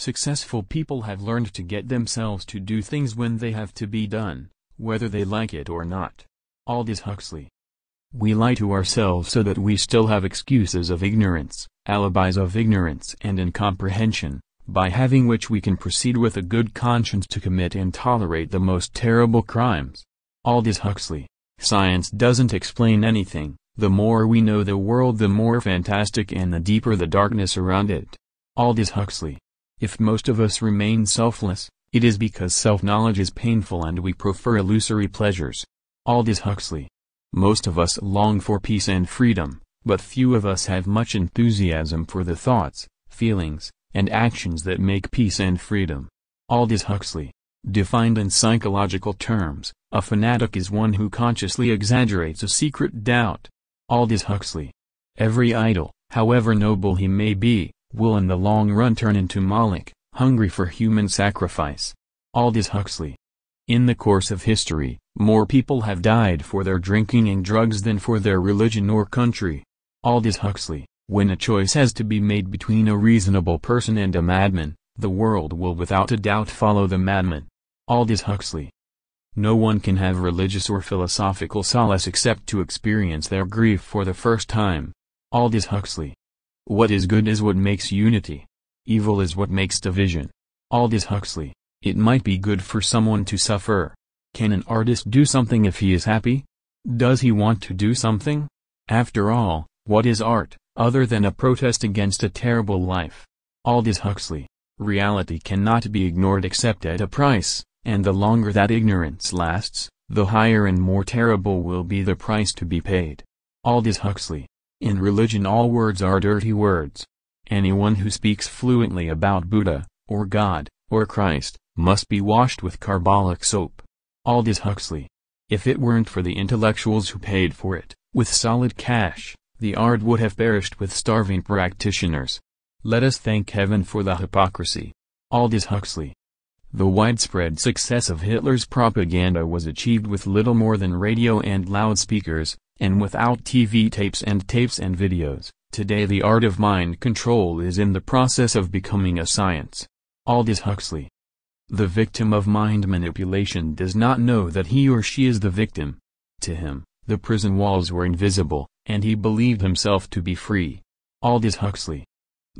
Successful people have learned to get themselves to do things when they have to be done, whether they like it or not. Aldous Huxley. We lie to ourselves so that we still have excuses of ignorance, alibis of ignorance and incomprehension, by having which we can proceed with a good conscience to commit and tolerate the most terrible crimes. Aldous Huxley. Science doesn't explain anything, the more we know the world the more fantastic and the deeper the darkness around it. Aldous Huxley. If most of us remain selfless, it is because self-knowledge is painful and we prefer illusory pleasures. Aldous Huxley. Most of us long for peace and freedom, but few of us have much enthusiasm for the thoughts, feelings, and actions that make peace and freedom. Aldous Huxley. Defined in psychological terms, a fanatic is one who consciously exaggerates a secret doubt. Aldous Huxley. Every idol, however noble he may be, will in the long run turn into Moloch, hungry for human sacrifice. Aldous Huxley. In the course of history, more people have died for their drinking and drugs than for their religion or country. Aldous Huxley. When a choice has to be made between a reasonable person and a madman, the world will without a doubt follow the madman. Aldous Huxley. No one can have religious or philosophical solace except to experience their grief for the first time. Aldous Huxley. What is good is what makes unity. Evil is what makes division. Aldous Huxley. It might be good for someone to suffer. Can an artist do something if he is happy? Does he want to do something? After all, what is art, other than a protest against a terrible life? Aldous Huxley. Reality cannot be ignored except at a price, and the longer that ignorance lasts, the higher and more terrible will be the price to be paid. Aldous Huxley. In religion all words are dirty words. Anyone who speaks fluently about Buddha, or God, or Christ, must be washed with carbolic soap. Aldous Huxley. If it weren't for the intellectuals who paid for it, with solid cash, the art would have perished with starving practitioners. Let us thank heaven for the hypocrisy. Aldous Huxley. The widespread success of Hitler's propaganda was achieved with little more than radio and loudspeakers, and without TV tapes and tapes and videos, today the art of mind control is in the process of becoming a science. Aldous Huxley. The victim of mind manipulation does not know that he or she is the victim. To him, the prison walls were invisible, and he believed himself to be free. Aldous Huxley.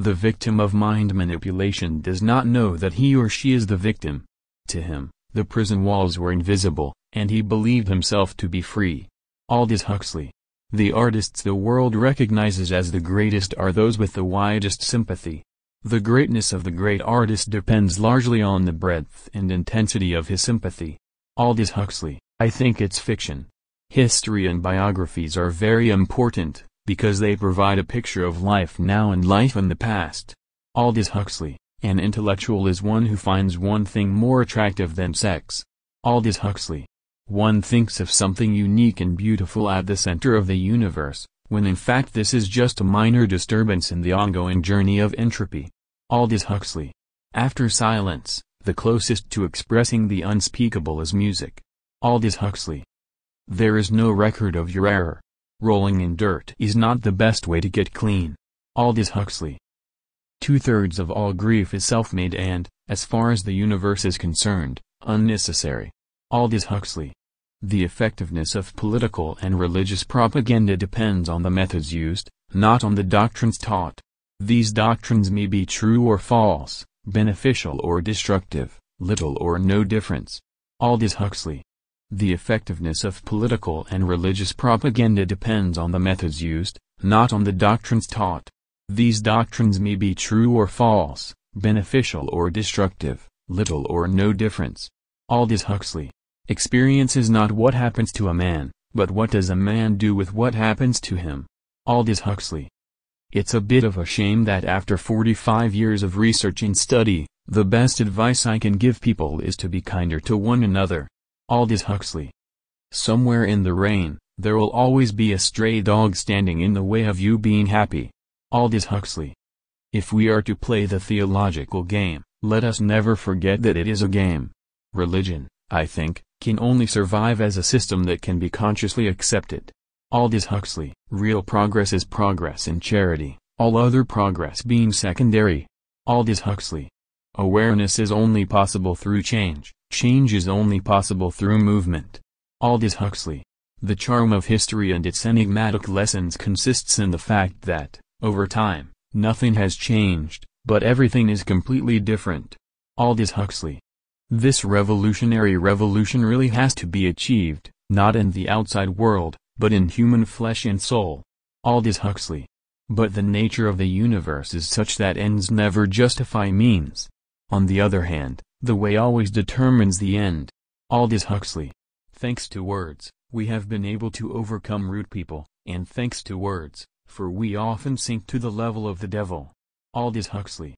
The victim of mind manipulation does not know that he or she is the victim. To him, the prison walls were invisible, and he believed himself to be free. Aldous Huxley. The artists the world recognizes as the greatest are those with the widest sympathy. The greatness of the great artist depends largely on the breadth and intensity of his sympathy. Aldous Huxley. I think it's fiction. History and biographies are very important, because they provide a picture of life now and life in the past. Aldous Huxley. An intellectual is one who finds one thing more attractive than sex. Aldous Huxley. One thinks of something unique and beautiful at the center of the universe, when in fact this is just a minor disturbance in the ongoing journey of entropy. Aldous Huxley. After silence, the closest to expressing the unspeakable is music. Aldous Huxley. There is no record of your error. Rolling in dirt is not the best way to get clean. Aldous Huxley. Two-thirds of all grief is self-made and, as far as the universe is concerned, unnecessary. Aldous Huxley. The effectiveness of political and religious propaganda depends on the methods used, not on the doctrines taught. These doctrines may be true or false, beneficial or destructive, little or no difference. Aldous Huxley. The effectiveness of political and religious propaganda depends on the methods used, not on the doctrines taught. These doctrines may be true or false, beneficial or destructive, little or no difference. Aldous Huxley. Experience is not what happens to a man, but what does a man do with what happens to him. Aldous Huxley. It's a bit of a shame that after 45 years of research and study, the best advice I can give people is to be kinder to one another. Aldous Huxley. Somewhere in the rain, there will always be a stray dog standing in the way of you being happy. Aldous Huxley. If we are to play the theological game, let us never forget that it is a game. Religion, I think, can only survive as a system that can be consciously accepted. Aldous Huxley, real progress is progress in charity, all other progress being secondary. Aldous Huxley. Awareness is only possible through change, change is only possible through movement. Aldous Huxley. The charm of history and its enigmatic lessons consists in the fact that, over time, nothing has changed, but everything is completely different. Aldous Huxley. This revolutionary revolution really has to be achieved, not in the outside world, but in human flesh and soul. Aldous Huxley. But the nature of the universe is such that ends never justify means. On the other hand, the way always determines the end. Aldous Huxley. Thanks to words, we have been able to overcome rude people, and thanks to words, for we often sink to the level of the devil. Aldous Huxley.